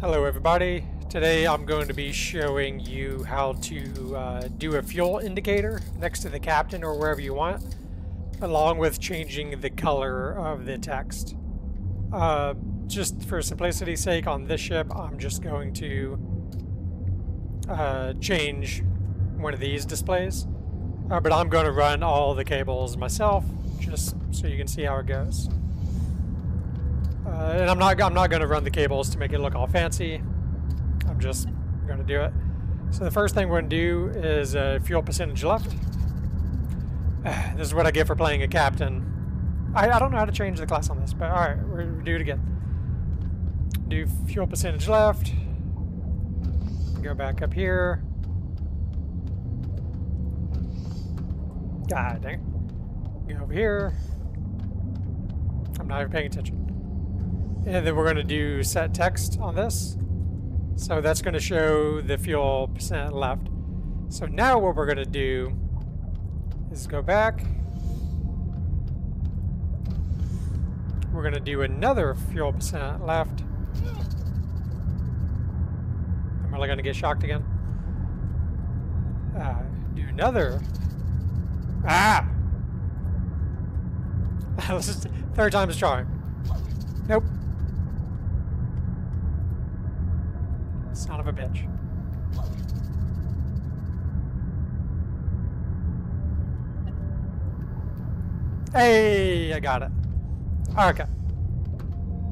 Hello everybody. Today I'm going to be showing you how to uh, do a fuel indicator next to the captain or wherever you want, along with changing the color of the text. Uh, just for simplicity's sake on this ship, I'm just going to uh, change one of these displays. Uh, but I'm going to run all the cables myself, just so you can see how it goes. And I'm not I'm not going to run the cables to make it look all fancy. I'm just going to do it. So the first thing we're going to do is uh, fuel percentage left. this is what I get for playing a captain. I, I don't know how to change the class on this, but alright, we're to do it again. Do fuel percentage left. Go back up here. God dang it. Go over here. I'm not even paying attention. And then we're going to do set text on this. So that's going to show the fuel percent left. So now what we're going to do is go back. We're going to do another fuel percent left. I'm really going to get shocked again. Uh, do another. Ah! this is third time's charm. Nope. Son of a bitch. Hey, I got it. Okay.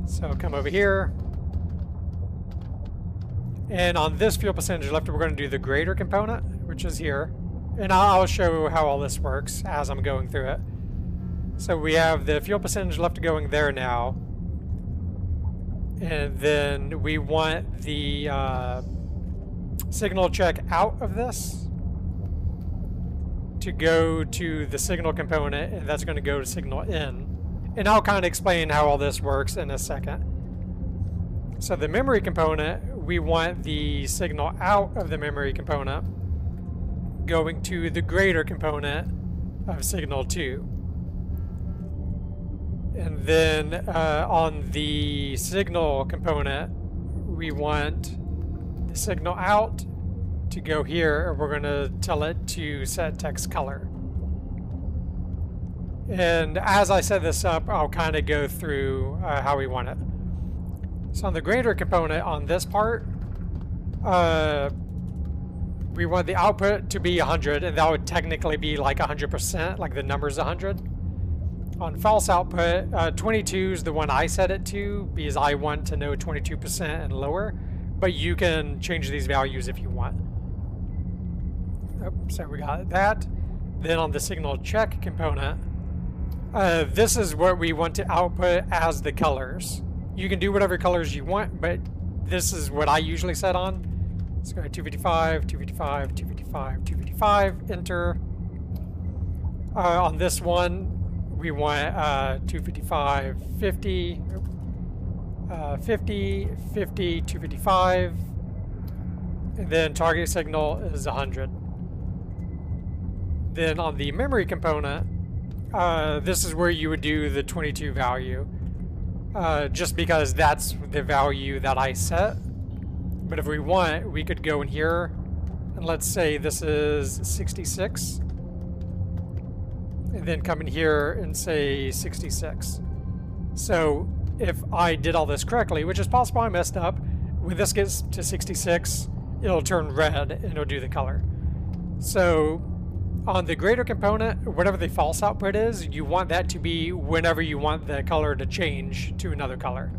So come over here. And on this fuel percentage left, we're going to do the greater component, which is here. And I'll show how all this works as I'm going through it. So we have the fuel percentage left going there now. And then we want the uh, signal check out of this to go to the signal component, and that's going to go to signal in. And I'll kind of explain how all this works in a second. So the memory component, we want the signal out of the memory component going to the greater component of signal 2. And then uh, on the signal component, we want the signal out to go here, and we're going to tell it to set text color. And as I set this up, I'll kind of go through uh, how we want it. So on the greater component on this part, uh, we want the output to be 100, and that would technically be like 100%, like the number's 100. On false output, uh, 22 is the one I set it to because I want to know 22% and lower, but you can change these values if you want. Oh, so we got that. Then on the signal check component, uh, this is what we want to output as the colors. You can do whatever colors you want, but this is what I usually set on. Let's go 255, 255, 255, 255, enter. Uh, on this one, we want uh, 255, 50, uh, 50, 50, 255, and then target signal is 100. Then on the memory component, uh, this is where you would do the 22 value, uh, just because that's the value that I set. But if we want, we could go in here, and let's say this is 66 and then come in here and say 66. So if I did all this correctly, which is possible I messed up, when this gets to 66, it'll turn red and it'll do the color. So on the greater component, whatever the false output is, you want that to be whenever you want the color to change to another color.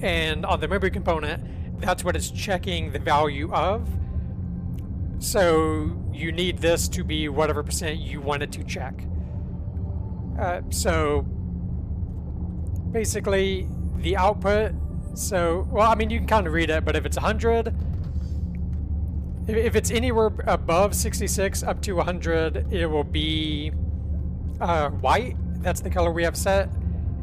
And on the memory component, that's what it's checking the value of. So you need this to be whatever percent you want it to check. Uh, so basically the output, so, well, I mean, you can kind of read it, but if it's 100, if, if it's anywhere above 66 up to 100, it will be uh, white. That's the color we have set.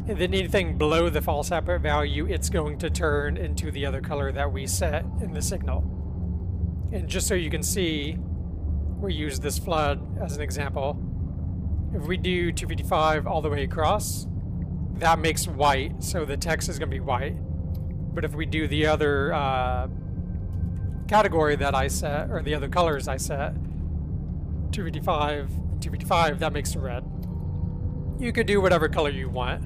And then anything below the false output value, it's going to turn into the other color that we set in the signal. And just so you can see, we use this flood as an example. If we do 255 all the way across, that makes white, so the text is going to be white. But if we do the other uh, category that I set, or the other colors I set, 255, 255, that makes red. You could do whatever color you want.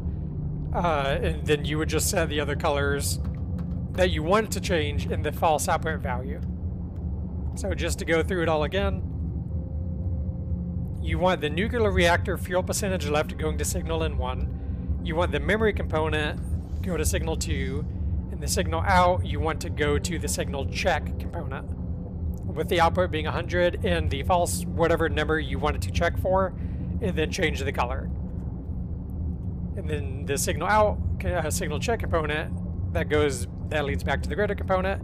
Uh, and then you would just set the other colors that you want to change in the false output value. So just to go through it all again, you want the nuclear reactor fuel percentage left going to signal in 1. You want the memory component go to signal 2. And the signal out, you want to go to the signal check component. With the output being 100 and the false whatever number you want it to check for, and then change the color. And then the signal out, uh, signal check component, that goes, that leads back to the greater component.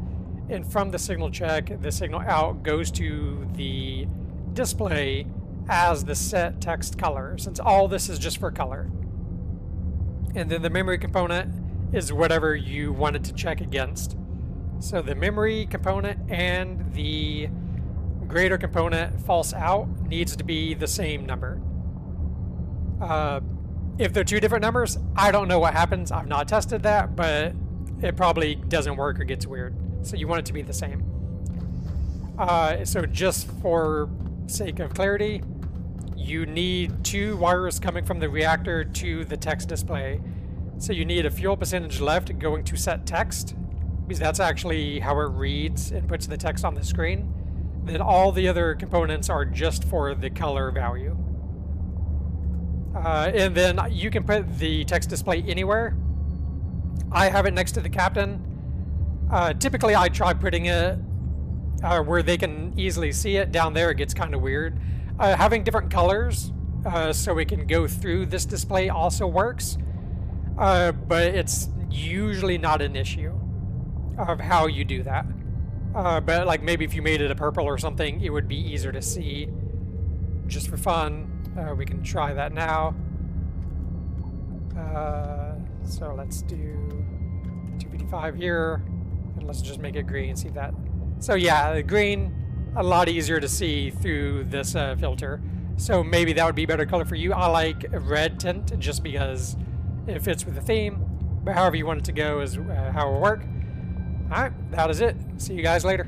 And from the signal check, the signal out goes to the display as the set text color, since all this is just for color. And then the memory component is whatever you wanted to check against. So the memory component and the greater component false out needs to be the same number. Uh, if they're two different numbers, I don't know what happens. I've not tested that, but it probably doesn't work or gets weird. So you want it to be the same. Uh, so just for sake of clarity, you need two wires coming from the reactor to the text display. So you need a fuel percentage left going to set text, because that's actually how it reads and puts the text on the screen. Then all the other components are just for the color value. Uh, and then you can put the text display anywhere. I have it next to the captain. Uh, typically I try putting it uh, where they can easily see it. Down there it gets kind of weird. Uh, having different colors uh, so we can go through this display also works, uh, but it's usually not an issue of how you do that. Uh, but like maybe if you made it a purple or something, it would be easier to see. Just for fun, we can try that now. So let's do 255 here, and let's just make it green. And see that? So yeah, green a lot easier to see through this uh, filter. So maybe that would be a better color for you. I like red tint just because it fits with the theme. But however you want it to go is uh, how it will work. Alright, that is it. See you guys later.